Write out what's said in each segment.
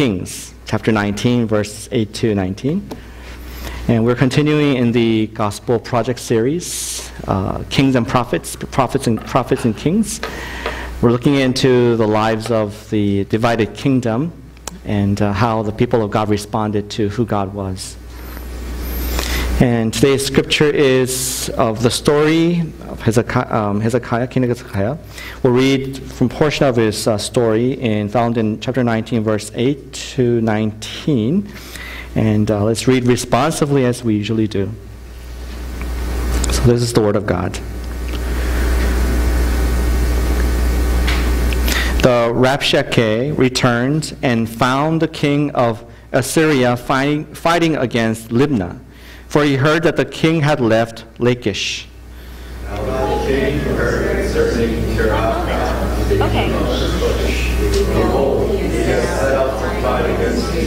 Kings, chapter 19, verse 8 to 19. And we're continuing in the Gospel Project series, uh, Kings and Prophets, Prophets and Prophets and Kings. We're looking into the lives of the divided kingdom and uh, how the people of God responded to who God was. And today's scripture is of the story of Hezekiah, um, Hezekiah King Hezekiah. We'll read from portion of his uh, story in, found in chapter 19, verse 8 to 19. And uh, let's read responsively as we usually do. So this is the word of God. The Rabshakeh returned and found the king of Assyria fighting, fighting against Libnah for he heard that the king had left Lachish. Now the king heard concerning Tirhakah, the king of Behold, he has set out to fight against me.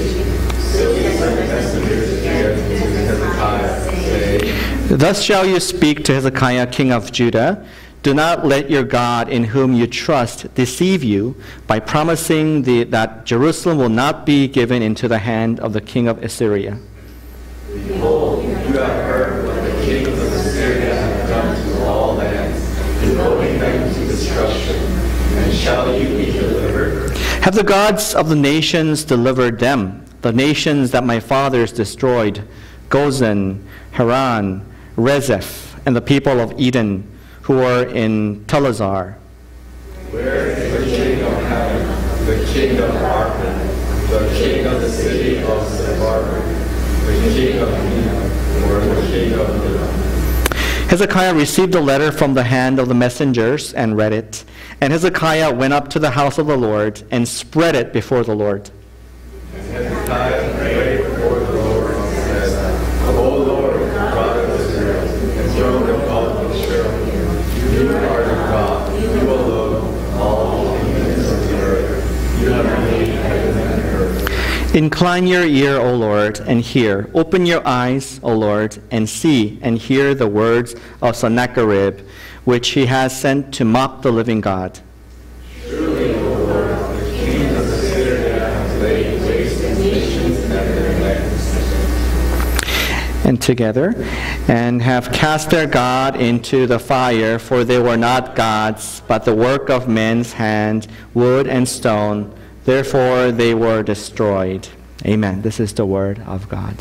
So he sent messengers against Hezekiah, saying, Thus shall you speak to Hezekiah, king of Judah. Do not let your God, in whom you trust, deceive you by promising the, that Jerusalem will not be given into the hand of the king of Assyria. Behold, And shall you be delivered? Have the gods of the nations delivered them, the nations that my fathers destroyed, Gozan, Haran, Rezeph, and the people of Eden, who were in Telassar? Where is the king of heaven, the king of Arpad, the king of the city of Sepharvaim, the king of Edom, or the king of Judah? Hezekiah received a letter from the hand of the messengers and read it. And Hezekiah went up to the house of the Lord and spread it before the Lord. And Hezekiah prayed before the Lord and said, O Lord, God of Israel, enthroned above the cherubim, you are the God, you alone, all kingdoms of the earth. You have made heaven and earth. Incline your ear, O Lord, and hear. Open your eyes, O Lord, and see and hear the words of Sennacherib, which he has sent to mock the living God. And together, and have cast their God into the fire, for they were not gods, but the work of men's hand, wood and stone. Therefore they were destroyed. Amen. This is the word of God.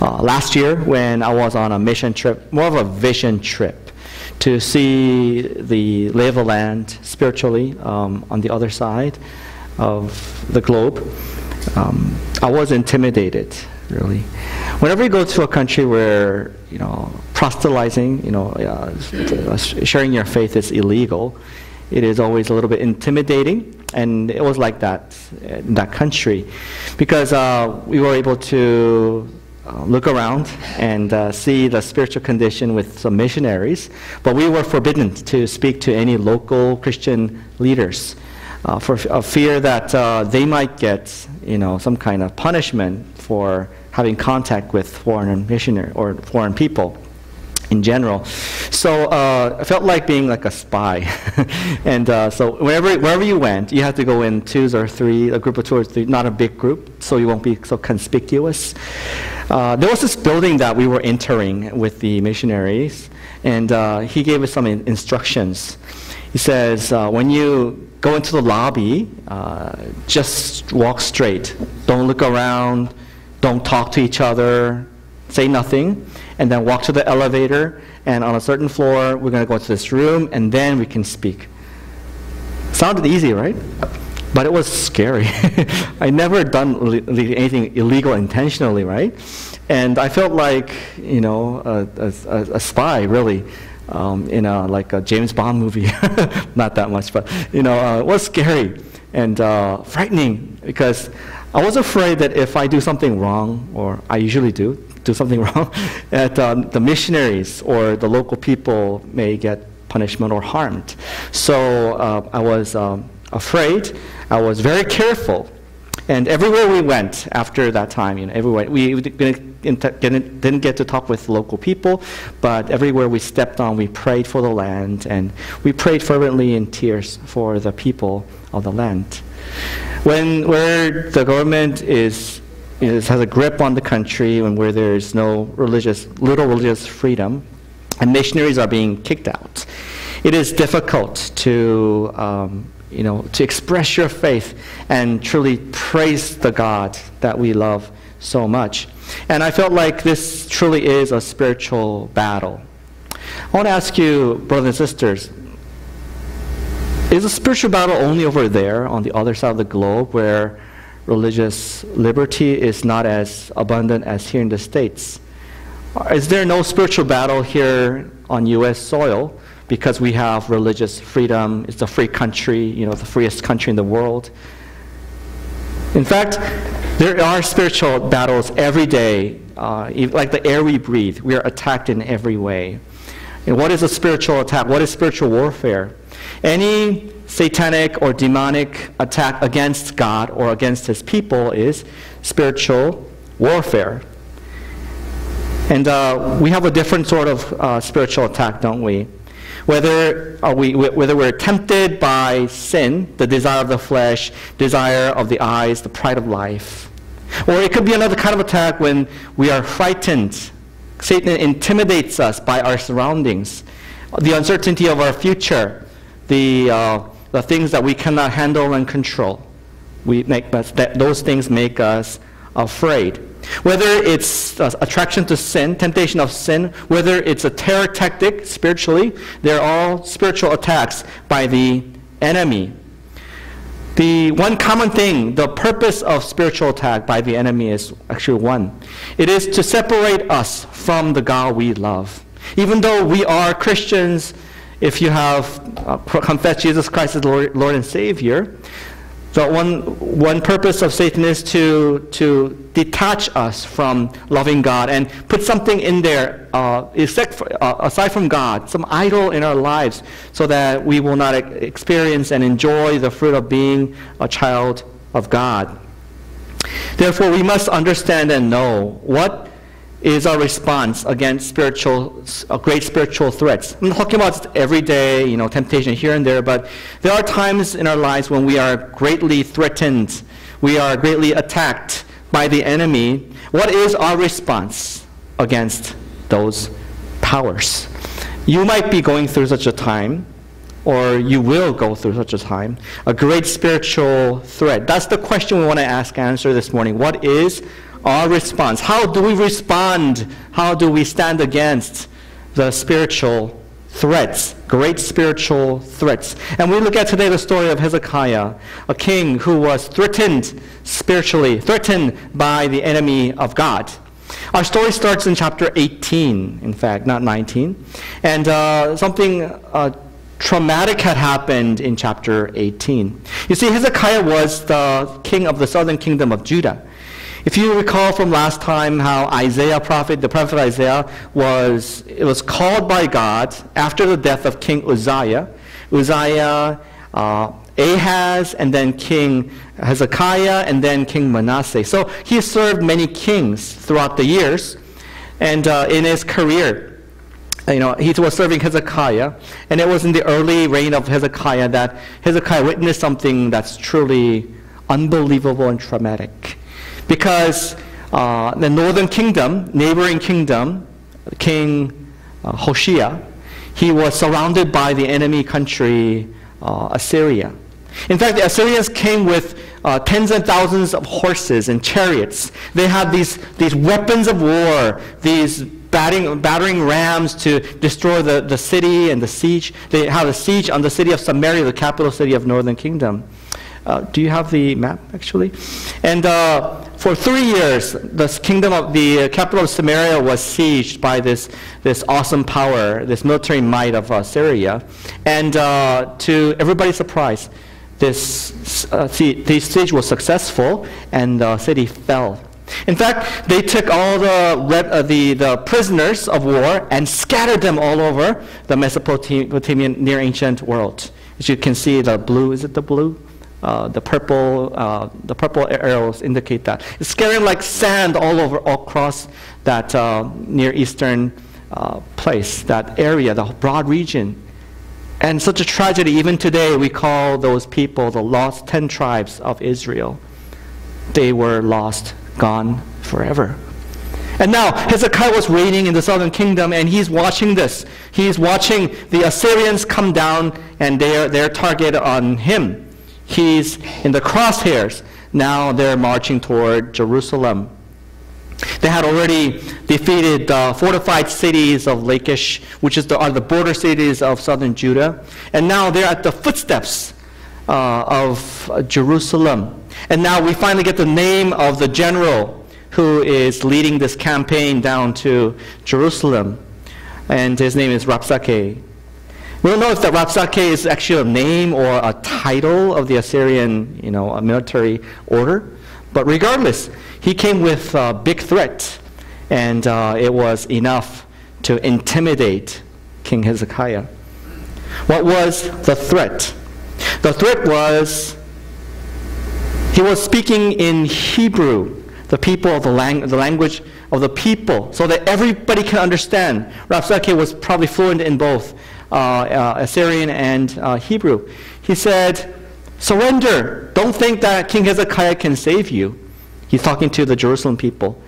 Uh, last year, when I was on a mission trip, more of a vision trip, to see the the land spiritually um, on the other side of the globe, um, I was intimidated, really. Whenever you go to a country where, you know, proselytizing, you know, uh, sharing your faith is illegal, it is always a little bit intimidating, and it was like that in that country, because uh, we were able to uh, look around and uh, see the spiritual condition with some missionaries, but we were forbidden to speak to any local Christian leaders uh, for a fear that uh, they might get, you know, some kind of punishment for having contact with foreign missionary or foreign people in general. So uh, I felt like being like a spy. and uh, so wherever, wherever you went, you had to go in twos or three, a group of two or three, not a big group, so you won't be so conspicuous. Uh, there was this building that we were entering with the missionaries, and uh, he gave us some in- instructions. He says, uh, when you go into the lobby, uh, just walk straight. Don't look around. Don't talk to each other. Say nothing. And then walk to the elevator. And on a certain floor, we're going to go to this room, and then we can speak. Sounded easy, right? But it was scary. I never done anything illegal intentionally, right? And I felt like, you know, a, a, a spy, really um, in a, like a James Bond movie. Not that much, but you know, uh, it was scary and uh, frightening because I was afraid that if I do something wrong, or I usually do, do something wrong, that um, the missionaries or the local people may get punishment or harmed. So uh, I was um, afraid. I was very careful. And everywhere we went after that time, you know, everywhere, we didn't, didn't get to talk with local people, but everywhere we stepped on, we prayed for the land, and we prayed fervently in tears for the people of the land. When where the government is, is has a grip on the country and where there is no religious, little religious freedom, and missionaries are being kicked out, it is difficult to um, you know to express your faith and truly praise the God that we love so much. And I felt like this truly is a spiritual battle. I want to ask you, brothers and sisters, is a spiritual battle only over there on the other side of the globe where religious liberty is not as abundant as here in the States? Is there no spiritual battle here on U.S. soil because we have religious freedom? It's a free country, you know, the freest country in the world. In fact, there are spiritual battles every day, uh, like the air we breathe. We are attacked in every way. And what is a spiritual attack? What is spiritual warfare? Any satanic or demonic attack against God or against his people is spiritual warfare. And uh, we have a different sort of uh, spiritual attack, don't we? Whether, we, whether we're tempted by sin, the desire of the flesh, desire of the eyes, the pride of life. Or it could be another kind of attack when we are frightened. Satan intimidates us by our surroundings, the uncertainty of our future, the, uh, the things that we cannot handle and control. We make that, those things make us afraid. Whether it's uh, attraction to sin, temptation of sin, whether it's a terror tactic spiritually, they're all spiritual attacks by the enemy. The one common thing, the purpose of spiritual attack by the enemy is actually one. It is to separate us from the God we love. Even though we are Christians, if you have uh, confessed Jesus Christ as Lord, Lord and Savior, so one, one purpose of Satan is to, to detach us from loving God and put something in there, uh, uh, aside from God, some idol in our lives, so that we will not experience and enjoy the fruit of being a child of God. Therefore, we must understand and know what is our response against spiritual, uh, great spiritual threats. I'm talking about everyday, you know, temptation here and there, but there are times in our lives when we are greatly threatened, we are greatly attacked by the enemy. What is our response against those powers? You might be going through such a time, or you will go through such a time, a great spiritual threat. That's the question we want to ask answer this morning. What is our response. How do we respond? How do we stand against the spiritual threats, great spiritual threats? And we look at today the story of Hezekiah, a king who was threatened spiritually, threatened by the enemy of God. Our story starts in chapter 18, in fact, not 19. And uh, something uh, traumatic had happened in chapter 18. You see, Hezekiah was the king of the southern kingdom of Judah. If you recall from last time how Isaiah prophet, the prophet Isaiah, was, it was called by God after the death of King Uzziah. Uzziah, uh, Ahaz, and then King Hezekiah, and then King Manasseh. So he served many kings throughout the years. And uh, in his career, you know, he was serving Hezekiah, and it was in the early reign of Hezekiah that Hezekiah witnessed something that's truly unbelievable and traumatic. Because uh, the northern kingdom, neighboring kingdom, King uh, Hoshea, he was surrounded by the enemy country, uh, Assyria. In fact, the Assyrians came with uh, tens and thousands of horses and chariots. They had these, these weapons of war, these battering, battering rams to destroy the, the city and the siege. They had a siege on the city of Samaria, the capital city of northern kingdom. Uh, do you have the map, actually? And uh, for three years, the kingdom of the capital of Samaria was sieged by this, this awesome power, this military might of uh, Syria. And uh, to everybody's surprise, this, uh, this siege was successful and the city fell. In fact, they took all the, uh, the, the prisoners of war and scattered them all over the Mesopotamian near ancient world. As you can see, the blue, is it the blue? Uh, the purple uh, the purple arrows indicate that. It's scattering like sand all over all across that uh, near eastern uh, place, that area, the broad region. And such a tragedy, even today, we call those people the lost ten tribes of Israel. They were lost, gone forever. And now Hezekiah was reigning in the southern kingdom, and he's watching this. He's watching the Assyrians come down, and they're, they're targeted on him. He's in the crosshairs. Now they're marching toward Jerusalem. They had already defeated the fortified cities of Lachish, which is the, are the border cities of southern Judah. And now they're at the footsteps uh, of Jerusalem. And now we finally get the name of the general who is leading this campaign down to Jerusalem. And his name is Rabshakeh. We don't know if that Rabshakeh is actually a name or a title of the Assyrian you know, a military order. But regardless, he came with a big threat, and uh, it was enough to intimidate King Hezekiah. What was the threat? The threat was he was speaking in Hebrew, the people of the, lang- the language of the people, so that everybody can understand. Rabshakeh was probably fluent in both Assyrian and uh, Hebrew. He said, Surrender. Don't think that King Hezekiah can save you. He's talking to the Jerusalem people.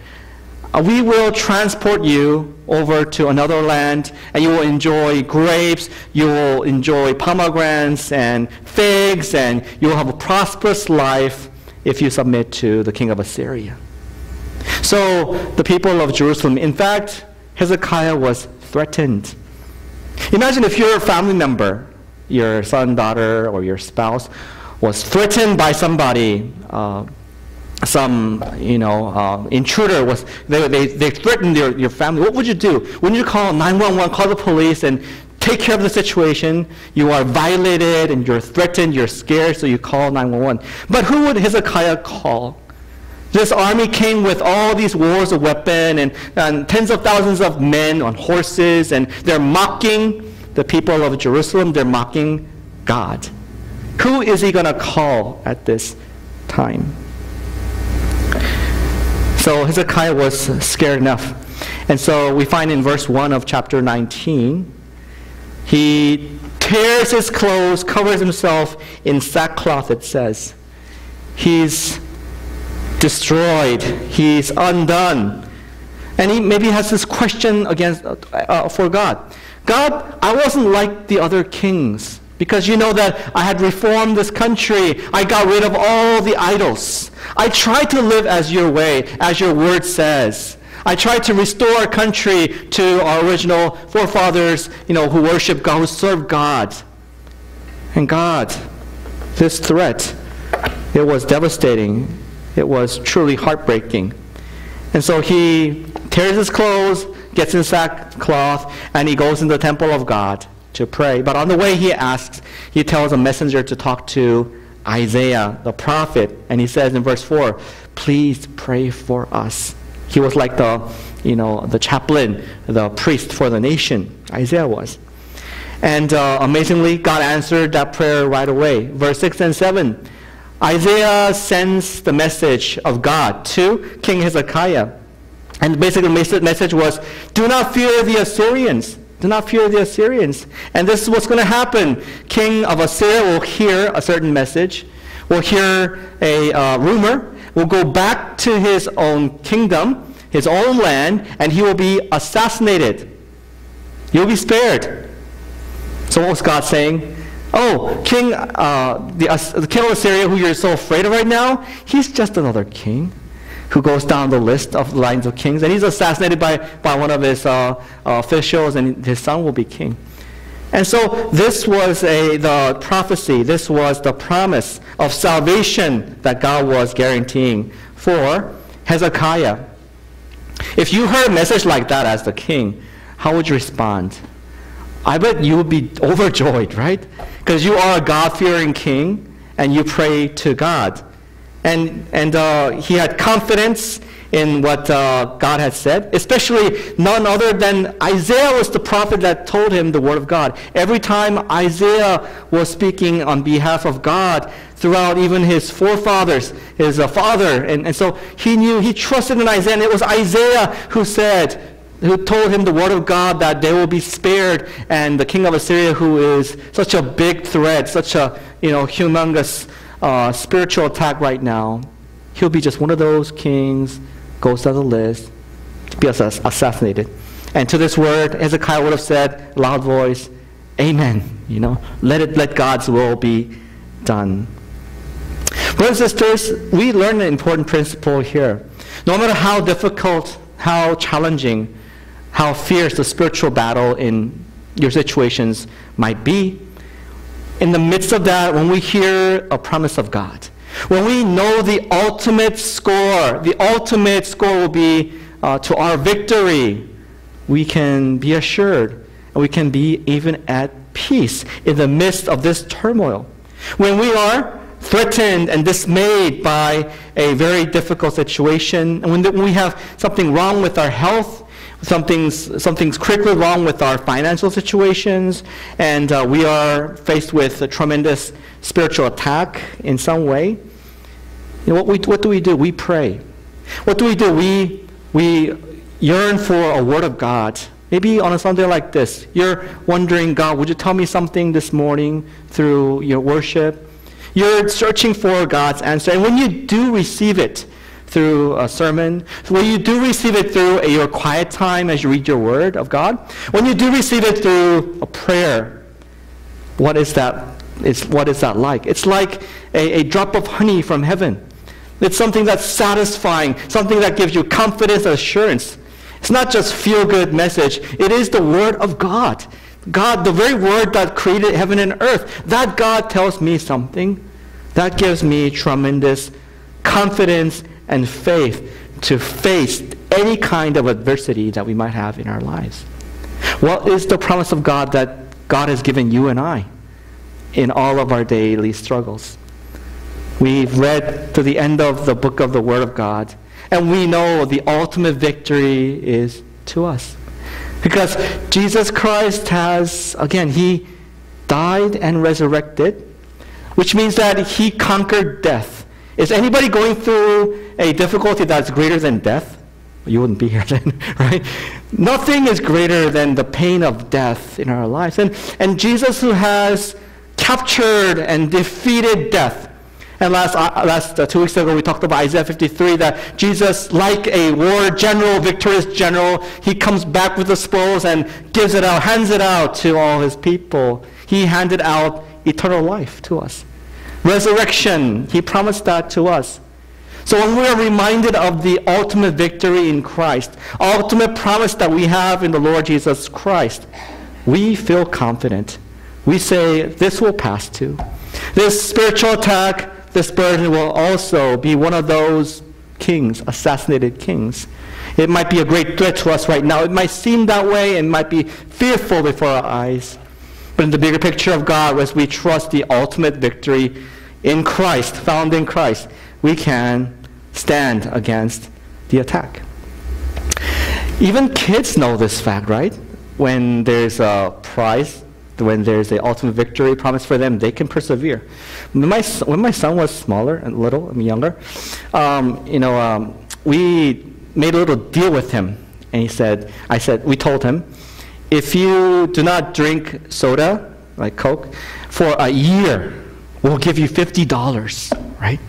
Uh, we will transport you over to another land, and you will enjoy grapes, you will enjoy pomegranates and figs, and you will have a prosperous life if you submit to the king of Assyria. So the people of Jerusalem, in fact, Hezekiah was threatened. Imagine if your family member, your son, daughter, or your spouse, was threatened by somebody. Uh, some you know uh, intruder was they, they, they threatened your, your family what would you do? Wouldn't you call 911 call the police and take care of the situation? You are violated and you're threatened you're scared so you call 911 but who would hezekiah call this army came with all these wars of weapon and, and tens of thousands of men on horses and they're mocking the people of jerusalem they're mocking god who is he going to call at this time so Hezekiah was scared enough. And so we find in verse 1 of chapter 19, he tears his clothes, covers himself in sackcloth, it says. He's destroyed, He is undone. And he maybe has this question against, uh, for God God, I wasn't like the other kings. Because you know that I had reformed this country. I got rid of all the idols. I tried to live as your way, as your word says. I tried to restore our country to our original forefathers, you know, who worship God, who serve God. And God, this threat, it was devastating. It was truly heartbreaking. And so he tears his clothes, gets in sackcloth, and he goes in the temple of God to pray. But on the way, he asks, he tells a messenger to talk to Isaiah, the prophet, and he says in verse 4, please pray for us. He was like the, you know, the chaplain, the priest for the nation. Isaiah was. And uh, amazingly, God answered that prayer right away. Verse 6 and 7. Isaiah sends the message of God to King Hezekiah. And basically, the message was, Do not fear the Assyrians. Do not fear the Assyrians. And this is what's going to happen. King of Assyria will hear a certain message, will hear a uh, rumor, will go back to his own kingdom, his own land, and he will be assassinated. You'll be spared. So what was God saying? Oh, King, uh, the, uh, the king of Assyria, who you're so afraid of right now, he's just another king who goes down the list of lines of kings. And he's assassinated by, by one of his uh, officials, and his son will be king. And so this was a, the prophecy, this was the promise of salvation that God was guaranteeing for Hezekiah. If you heard a message like that as the king, how would you respond? I bet you would be overjoyed, right? Because you are a God fearing king and you pray to God and, and uh, he had confidence in what uh, God had said, especially none other than Isaiah was the prophet that told him the word of God. Every time Isaiah was speaking on behalf of God, throughout even his forefathers, his uh, father, and, and so he knew, he trusted in Isaiah, and it was Isaiah who said, who told him the word of God that they will be spared, and the king of Assyria, who is such a big threat, such a you know humongous uh, spiritual attack right now, he'll be just one of those kings, goes down the list, to be assassinated. And to this word, Hezekiah would have said, loud voice, Amen. You know, let it let God's will be done. Brothers and sisters, we learn an important principle here. No matter how difficult, how challenging, how fierce the spiritual battle in your situations might be, in the midst of that, when we hear a promise of God, when we know the ultimate score, the ultimate score will be uh, to our victory, we can be assured and we can be even at peace in the midst of this turmoil. When we are threatened and dismayed by a very difficult situation, and when, when we have something wrong with our health, something's, something's critically wrong with our financial situations, and uh, we are faced with a tremendous spiritual attack in some way, you know, what, we, what do we do? We pray. What do we do? We, we yearn for a word of God. Maybe on a Sunday like this, you're wondering, God, would you tell me something this morning through your worship? You're searching for God's answer. And when you do receive it through a sermon, when you do receive it through your quiet time as you read your word of God, when you do receive it through a prayer, what is that? It's, what is that like? It's like a, a drop of honey from heaven. It's something that's satisfying, something that gives you confidence and assurance. It's not just feel-good message. It is the Word of God. God, the very Word that created heaven and earth. That God tells me something. That gives me tremendous confidence and faith to face any kind of adversity that we might have in our lives. What is the promise of God that God has given you and I in all of our daily struggles? We've read to the end of the book of the Word of God, and we know the ultimate victory is to us. Because Jesus Christ has, again, He died and resurrected, which means that He conquered death. Is anybody going through a difficulty that's greater than death? You wouldn't be here then, right? Nothing is greater than the pain of death in our lives. And, and Jesus, who has captured and defeated death, and last, uh, last uh, two weeks ago, we talked about Isaiah 53 that Jesus, like a war general, victorious general, he comes back with the spoils and gives it out, hands it out to all his people. He handed out eternal life to us. Resurrection, he promised that to us. So when we are reminded of the ultimate victory in Christ, ultimate promise that we have in the Lord Jesus Christ, we feel confident. We say, this will pass too. This spiritual attack this burden will also be one of those kings, assassinated kings. It might be a great threat to us right now. It might seem that way and might be fearful before our eyes. But in the bigger picture of God, as we trust the ultimate victory in Christ, found in Christ, we can stand against the attack. Even kids know this fact, right? When there's a prize when there's the ultimate victory promised for them, they can persevere. When my, when my son was smaller and little, I mean younger, um, you know, um, we made a little deal with him. And he said, I said, we told him, if you do not drink soda, like Coke, for a year, we'll give you $50, right?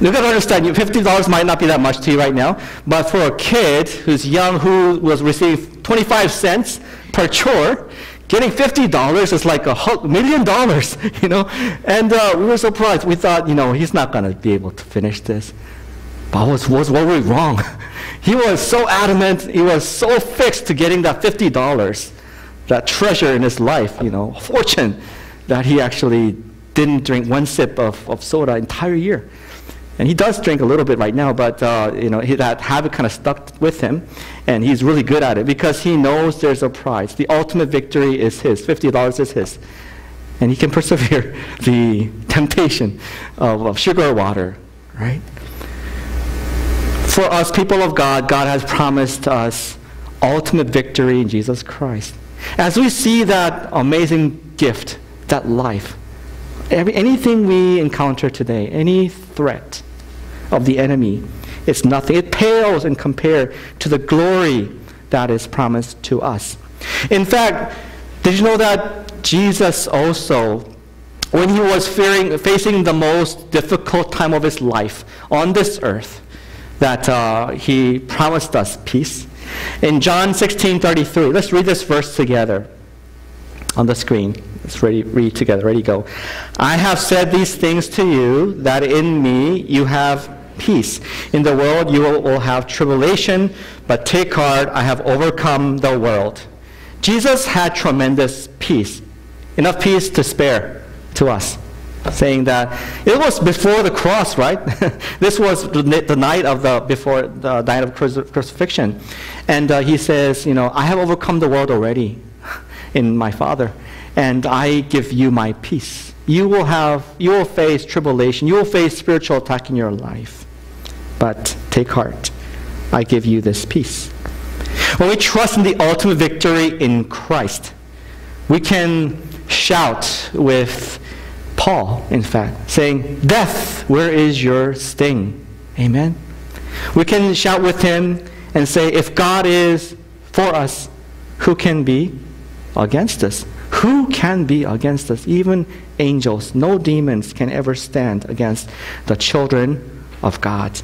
You gotta understand, $50 might not be that much to you right now, but for a kid who's young, who was receive 25 cents per chore, Getting $50 is like a million dollars, you know? And uh, we were surprised. We thought, you know, he's not going to be able to finish this. But was, was were we wrong? he was so adamant, he was so fixed to getting that $50, that treasure in his life, you know, fortune, that he actually didn't drink one sip of, of soda entire year. And he does drink a little bit right now, but uh, you know he, that habit kind of stuck with him, and he's really good at it because he knows there's a prize. The ultimate victory is his. Fifty dollars is his, and he can persevere the temptation of, of sugar water, right? For us, people of God, God has promised us ultimate victory in Jesus Christ. As we see that amazing gift, that life, every, anything we encounter today, any threat, of the enemy. It's nothing. It pales in compare to the glory that is promised to us. In fact, did you know that Jesus also, when he was fearing, facing the most difficult time of his life on this earth, that uh, he promised us peace? In John 16 33, let's read this verse together on the screen. Let's ready, read together. Ready, go. I have said these things to you, that in me you have peace. In the world you will, will have tribulation, but take heart, I have overcome the world. Jesus had tremendous peace, enough peace to spare to us saying that it was before the cross, right? this was the night of the before the night of crucifixion, and uh, he says, you know, I have overcome the world already in my Father, and I give you my peace. You will have, you will face tribulation, you will face spiritual attack in your life, but take heart. I give you this peace. When we trust in the ultimate victory in Christ, we can shout with Paul, in fact, saying, Death, where is your sting? Amen. We can shout with him and say, If God is for us, who can be against us? Who can be against us? Even angels, no demons can ever stand against the children of God.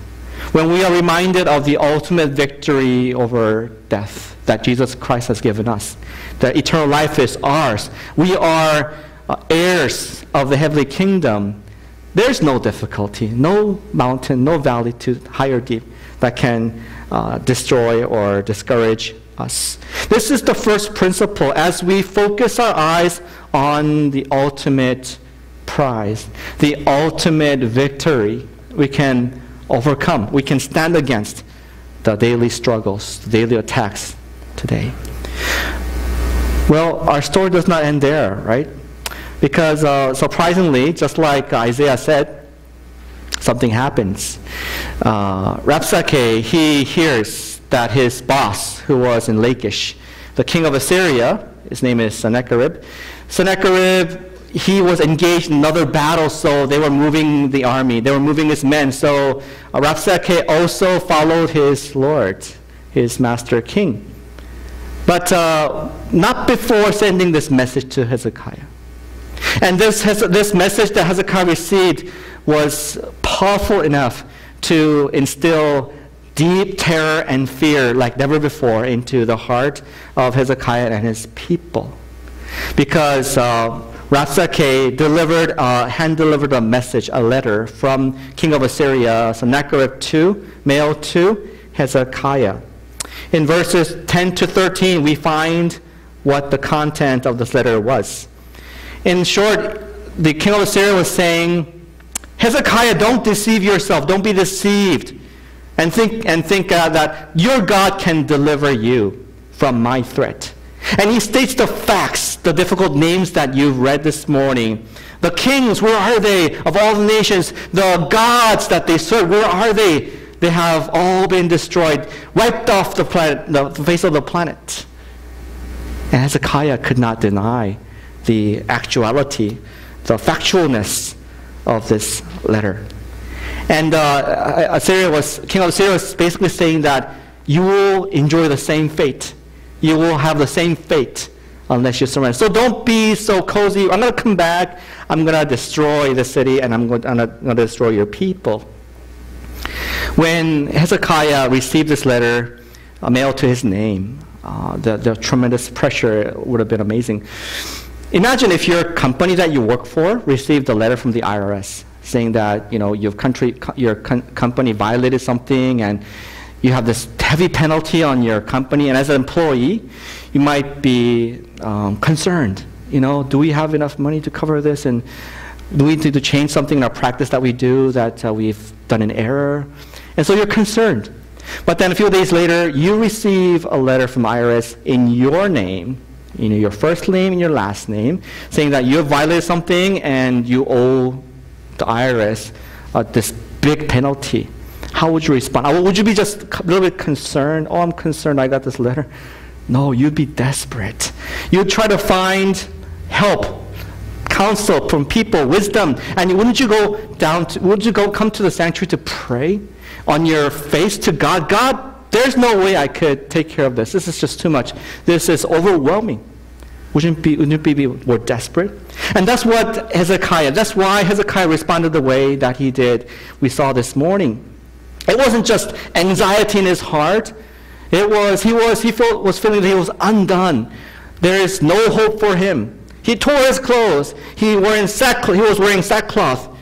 When we are reminded of the ultimate victory over death that Jesus Christ has given us, that eternal life is ours, we are uh, heirs of the heavenly kingdom, there's no difficulty, no mountain, no valley too high or deep that can uh, destroy or discourage us. This is the first principle as we focus our eyes on the ultimate prize, the ultimate victory we can overcome, we can stand against the daily struggles, the daily attacks today. Well, our story does not end there, right? Because uh, surprisingly, just like Isaiah said, something happens. Uh, Rabshakeh, he hears that his boss, who was in Lachish, the king of Assyria, his name is Sennacherib, Sennacherib, he was engaged in another battle, so they were moving the army. They were moving his men. So uh, Rabshakeh also followed his lord, his master king. But uh, not before sending this message to Hezekiah. And this, this message that Hezekiah received was powerful enough to instill deep terror and fear like never before into the heart of Hezekiah and his people. Because uh, Rabshakeh delivered, uh, hand-delivered a message, a letter from king of Assyria, Sennacherib to, mail to Hezekiah. In verses 10 to 13, we find what the content of this letter was. In short, the king of Assyria was saying, Hezekiah, don't deceive yourself. Don't be deceived. And think, and think uh, that your God can deliver you from my threat. And he states the facts, the difficult names that you've read this morning. The kings, where are they? Of all the nations, the gods that they serve, where are they? They have all been destroyed, wiped off the, planet, the face of the planet. And Hezekiah could not deny the actuality, the factualness of this letter. And uh, Assyria was, King of Assyria was basically saying that you will enjoy the same fate. You will have the same fate unless you surrender. So don't be so cozy. I'm going to come back. I'm going to destroy the city and I'm going to destroy your people. When Hezekiah received this letter, a mail to his name, uh, the, the tremendous pressure would have been amazing. Imagine if your company that you work for received a letter from the IRS saying that you know your country, your company violated something, and you have this heavy penalty on your company. And as an employee, you might be um, concerned. You know, do we have enough money to cover this? And do we need to change something in our practice that we do that uh, we've done an error? And so you're concerned. But then a few days later, you receive a letter from IRS in your name you know, your first name and your last name, saying that you have violated something and you owe the IRS uh, this big penalty. How would you respond? Uh, would you be just a little bit concerned? Oh, I'm concerned I got this letter. No, you'd be desperate. You'd try to find help, counsel from people, wisdom. And wouldn't you go down to, Wouldn't you go come to the sanctuary to pray on your face to God? God, there's no way I could take care of this. This is just too much. This is overwhelming. Wouldn't, be, wouldn't it be more desperate? And that's what Hezekiah, that's why Hezekiah responded the way that he did, we saw this morning. It wasn't just anxiety in his heart. It was, he was, he felt, was feeling that he was undone. There is no hope for him. He tore his clothes. He, wearing sackcloth, he was wearing sackcloth.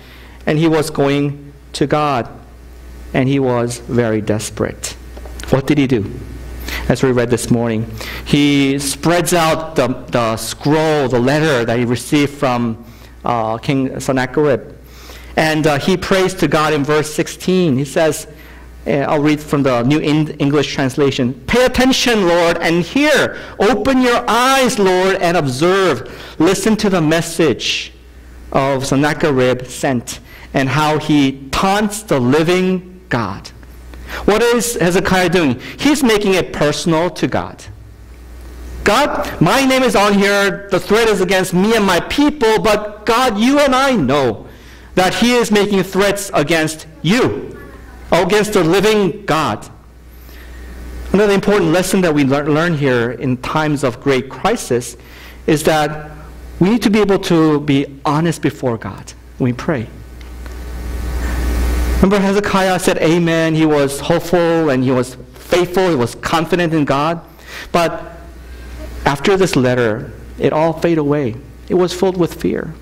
And he was going to God. And he was very desperate. What did he do? As we read this morning, he spreads out the, the scroll, the letter that he received from uh, King Sennacherib. And uh, he prays to God in verse 16. He says, uh, I'll read from the New English translation. Pay attention, Lord, and hear. Open your eyes, Lord, and observe. Listen to the message of Sennacherib sent and how he taunts the living God. What is Hezekiah doing? He's making it personal to God. God, my name is on here. The threat is against me and my people, but God, you and I know that he is making threats against you, against the living God. Another important lesson that we learn here in times of great crisis is that we need to be able to be honest before God when we pray. Remember Hezekiah said amen. He was hopeful and he was faithful. He was confident in God. But after this letter, it all faded away. It was filled with fear.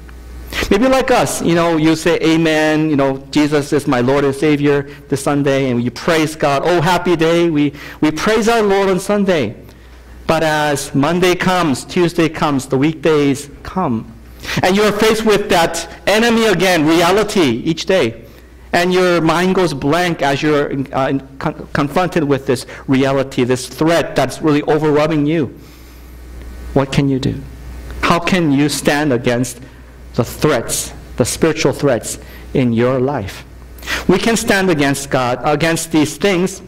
Maybe like us, you know, you say amen, you know, Jesus is my Lord and Savior this Sunday, and you praise God. Oh, happy day. We, we praise our Lord on Sunday. But as Monday comes, Tuesday comes, the weekdays come, and you're faced with that enemy again, reality, each day and your mind goes blank as you're uh, con- confronted with this reality, this threat that's really overwhelming you. What can you do? How can you stand against the threats, the spiritual threats in your life? We can stand against God, against these things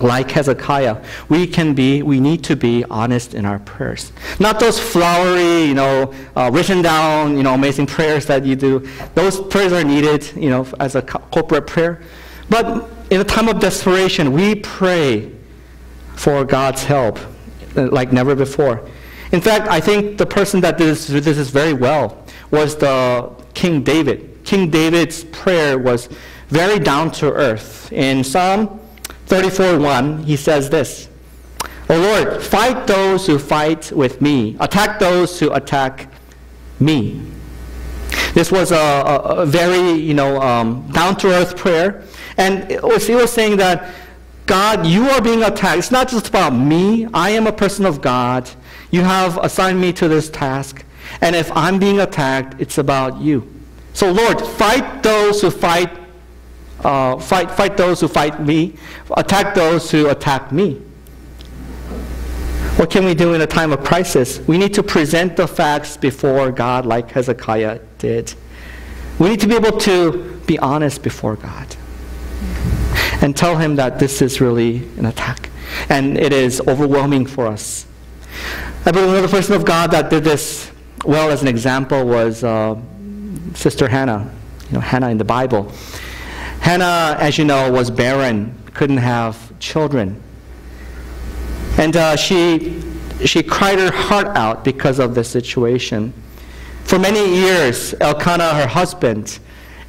like Hezekiah, we can be, we need to be honest in our prayers. Not those flowery, you know, uh, written down, you know, amazing prayers that you do. Those prayers are needed, you know, as a corporate prayer. But in a time of desperation, we pray for God's help uh, like never before. In fact, I think the person that did this, did this very well was the King David. King David's prayer was very down to earth. In Psalm 34:1, he says this O Lord, fight those who fight with me, attack those who attack me. This was a, a, a very, you know, um, down-to-earth prayer. And it was, he was saying that, God, you are being attacked. It's not just about me. I am a person of God. You have assigned me to this task. And if I'm being attacked, it's about you. So, Lord, fight those who fight uh, fight, fight those who fight me, attack those who attack me. What can we do in a time of crisis? We need to present the facts before God like Hezekiah did. We need to be able to be honest before God and tell him that this is really an attack and it is overwhelming for us. I believe another person of God that did this well as an example was uh, Sister Hannah, you know, Hannah in the Bible. Hannah, as you know, was barren, couldn't have children. And uh, she, she cried her heart out because of the situation. For many years, Elkanah, her husband,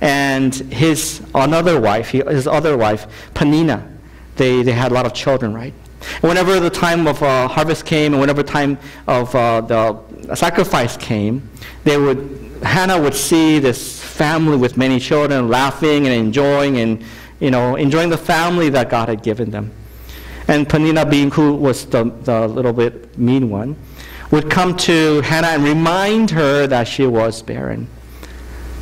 and his another wife, his other wife, Peninnah, they, they had a lot of children, right? And whenever the time of uh, harvest came and whenever time of uh, the sacrifice came, they would Hannah would see this family with many children laughing and enjoying and you know enjoying the family that God had given them. And Peninnah being who was the, the little bit mean one, would come to Hannah and remind her that she was barren.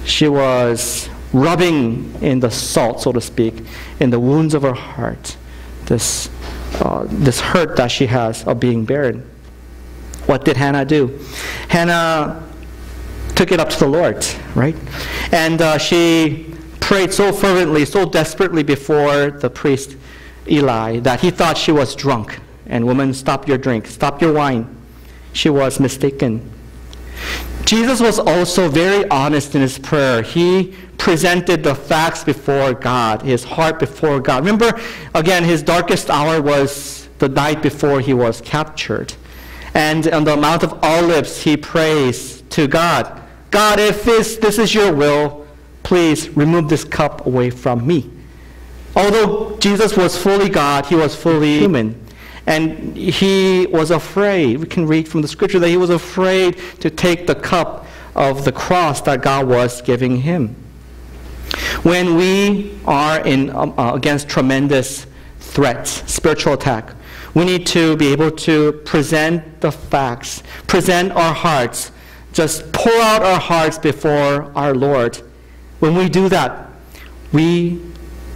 She was rubbing in the salt, so to speak, in the wounds of her heart, this, uh, this hurt that she has of being barren. What did Hannah do? Hannah took it up to the Lord, right? And uh, she prayed so fervently, so desperately before the priest Eli that he thought she was drunk. And woman, stop your drink, stop your wine. She was mistaken. Jesus was also very honest in his prayer. He presented the facts before God, his heart before God. Remember, again, his darkest hour was the night before he was captured. And on the Mount of Olives, he prays to God God, if this, this is your will, please remove this cup away from me. Although Jesus was fully God, he was fully human. And he was afraid. We can read from the scripture that he was afraid to take the cup of the cross that God was giving him. When we are in, um, uh, against tremendous threats, spiritual attack, we need to be able to present the facts, present our hearts, just pour out our hearts before our Lord. When we do that, we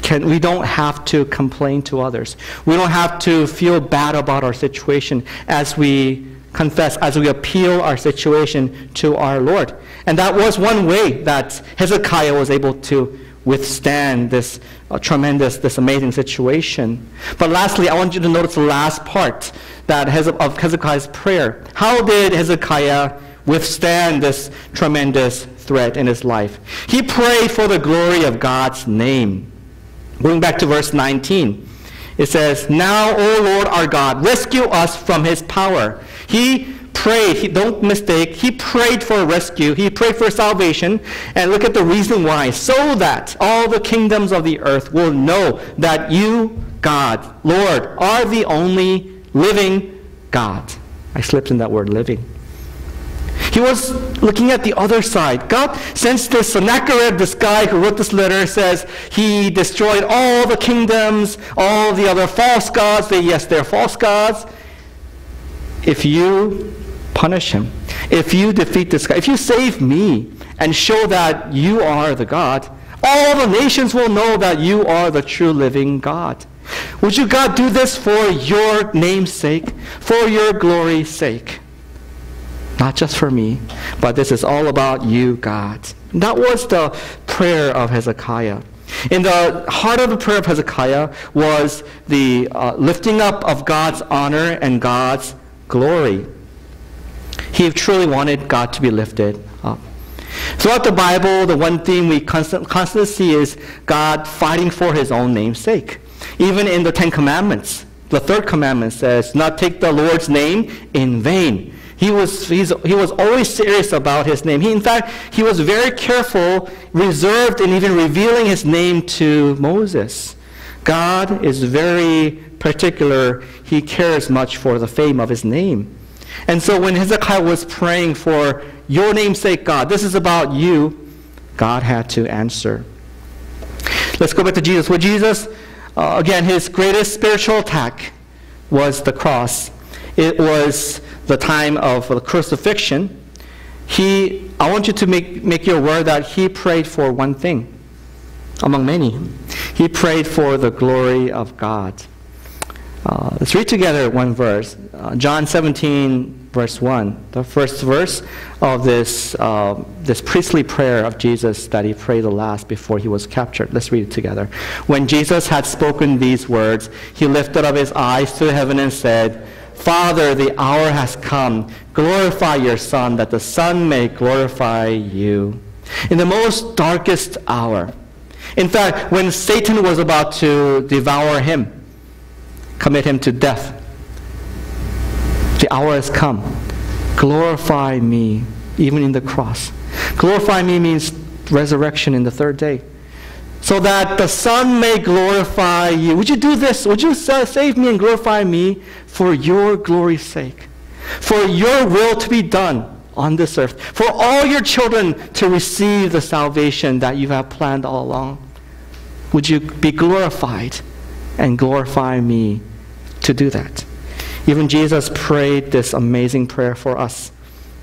can, we don't have to complain to others. We don't have to feel bad about our situation as we confess, as we appeal our situation to our Lord. And that was one way that Hezekiah was able to withstand this uh, tremendous, this amazing situation. But lastly, I want you to notice the last part that of Hezekiah's prayer. How did Hezekiah withstand this tremendous threat in his life? He prayed for the glory of God's name. Going back to verse 19, it says, Now, O Lord our God, rescue us from his power. He prayed, he, don't mistake, he prayed for rescue, he prayed for salvation, and look at the reason why. So that all the kingdoms of the earth will know that you, God, Lord, are the only living God. I slipped in that word living. He was looking at the other side. God, since this Sennacherib, this guy who wrote this letter, says he destroyed all the kingdoms, all the other false gods, they, yes, they're false gods. If you punish him, if you defeat this guy, if you save me and show that you are the God, all the nations will know that you are the true living God. Would you, God, do this for your name's sake, for your glory's sake? Not just for me, but this is all about you, God. That was the prayer of Hezekiah. In the heart of the prayer of Hezekiah was the uh, lifting up of God's honor and God's glory. He truly wanted God to be lifted up. Throughout the Bible, the one theme we constant, constantly see is God fighting for his own name's sake. Even in the Ten Commandments, the third commandment says, not take the Lord's name in vain. He was, he was always serious about his name. He, in fact, he was very careful, reserved, in even revealing his name to Moses. God is very particular. He cares much for the fame of his name. And so when Hezekiah was praying for your namesake, God, this is about you, God had to answer. Let's go back to Jesus. With Jesus, uh, again, his greatest spiritual attack was the cross. It was the time of the crucifixion, he, I want you to make, make you aware that he prayed for one thing among many. He prayed for the glory of God. Uh, let's read together one verse. Uh, John 17, verse 1. The first verse of this, uh, this priestly prayer of Jesus that he prayed the last before he was captured. Let's read it together. When Jesus had spoken these words, he lifted up his eyes to heaven and said, Father, the hour has come. Glorify your Son, that the Son may glorify you. In the most darkest hour, in fact, when Satan was about to devour him, commit him to death, the hour has come. Glorify me, even in the cross. Glorify me means resurrection in the third day so that the Son may glorify you. Would you do this? Would you save me and glorify me for your glory's sake? For your will to be done on this earth. For all your children to receive the salvation that you have planned all along. Would you be glorified and glorify me to do that? Even Jesus prayed this amazing prayer for us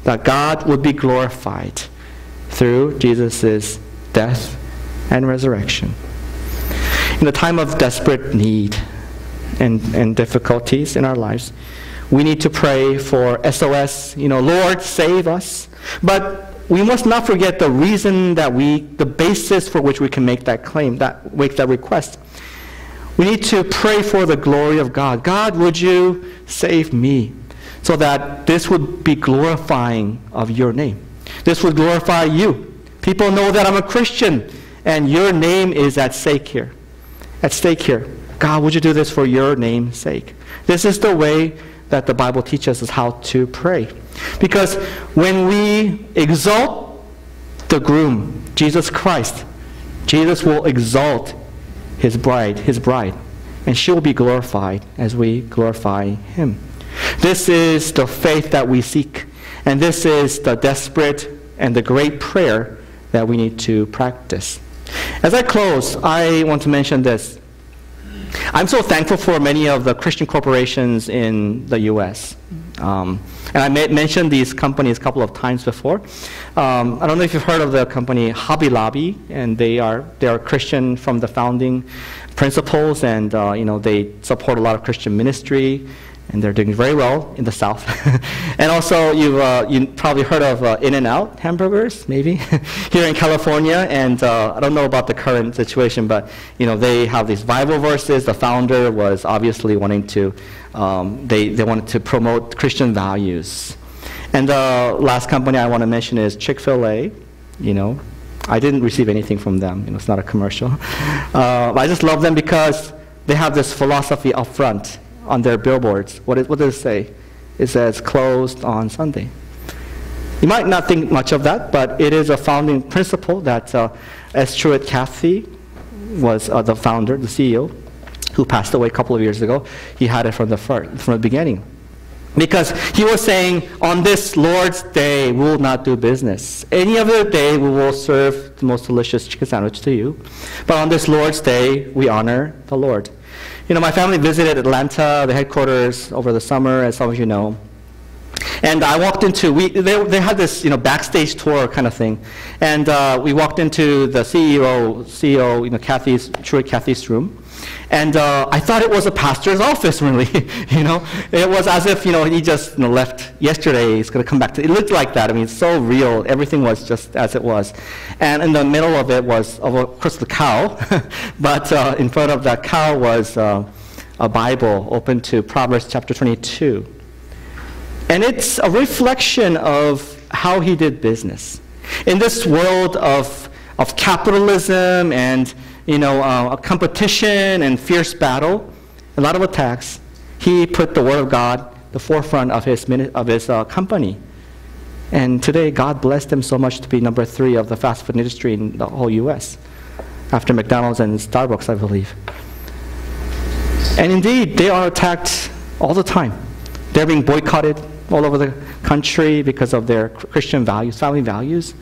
that God would be glorified through Jesus' death and resurrection. In a time of desperate need and, and difficulties in our lives, we need to pray for SOS, you know, Lord, save us. But we must not forget the reason that we, the basis for which we can make that claim, that make that request. We need to pray for the glory of God. God, would you save me so that this would be glorifying of your name? This would glorify you. People know that I'm a Christian And your name is at stake here. At stake here. God, would you do this for your name's sake? This is the way that the Bible teaches us how to pray. Because when we exalt the groom, Jesus Christ, Jesus will exalt his bride, his bride, and she will be glorified as we glorify him. This is the faith that we seek, and this is the desperate and the great prayer that we need to practice. As I close, I want to mention this. I'm so thankful for many of the Christian corporations in the U.S. Um, and I mentioned these companies a couple of times before. Um, I don't know if you've heard of the company Hobby Lobby, and they are they are Christian from the founding principles, and uh, you know they support a lot of Christian ministry and they're doing very well in the South. and also, you've uh, you probably heard of uh, In-N-Out hamburgers, maybe, here in California. And uh, I don't know about the current situation, but you know they have these Bible verses. The founder was obviously wanting to, um, they, they wanted to promote Christian values. And the last company I want to mention is Chick-fil-A. You know, I didn't receive anything from them. You know, it's not a commercial. Uh, I just love them because they have this philosophy up front on their billboards. What, what does it say? It says closed on Sunday. You might not think much of that, but it is a founding principle that uh, S. Truett Cathy was uh, the founder, the CEO, who passed away a couple of years ago. He had it from the, from the beginning. Because he was saying, on this Lord's day, we will not do business. Any other day, we will serve the most delicious chicken sandwich to you. But on this Lord's day, we honor the Lord. You know, my family visited Atlanta, the headquarters, over the summer, as some of you know. And I walked into, we, they, they had this, you know, backstage tour kind of thing. And uh, we walked into the CEO, CEO, you know, Cathy's, Truett Cathy's room. And uh, I thought it was a pastor's office, really. you know, it was as if you know he just you know, left yesterday. He's going to come back to. It looked like that. I mean, it's so real. Everything was just as it was. And in the middle of it was, of course, the cow. but uh, in front of that cow was uh, a Bible open to Proverbs chapter 22. And it's a reflection of how he did business in this world of of capitalism and you know, uh, a competition and fierce battle, a lot of attacks, he put the Word of God the forefront of his, of his uh, company. And today, God blessed him so much to be number three of the fast food industry in the whole U.S., after McDonald's and Starbucks, I believe. And indeed, they are attacked all the time. They're being boycotted all over the country because of their Christian values, family values.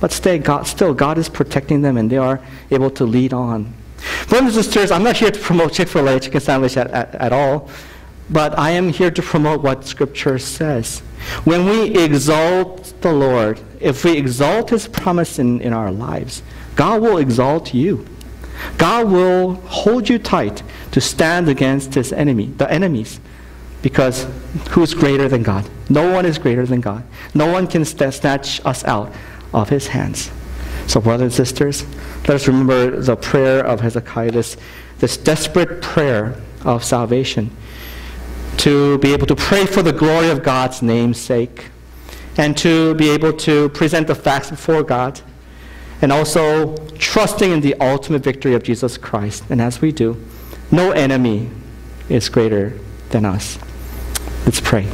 But stay, God, still, God is protecting them and they are able to lead on. Brothers and sisters, I'm not here to promote Chick fil A chicken sandwich at, at, at all, but I am here to promote what Scripture says. When we exalt the Lord, if we exalt His promise in, in our lives, God will exalt you. God will hold you tight to stand against His enemy, the enemies. Because who's greater than God? No one is greater than God. No one can snatch us out of his hands. So, brothers and sisters, let us remember the prayer of Hezekiah, this, this desperate prayer of salvation, to be able to pray for the glory of God's name's sake, and to be able to present the facts before God, and also trusting in the ultimate victory of Jesus Christ. And as we do, no enemy is greater than us. Let's pray.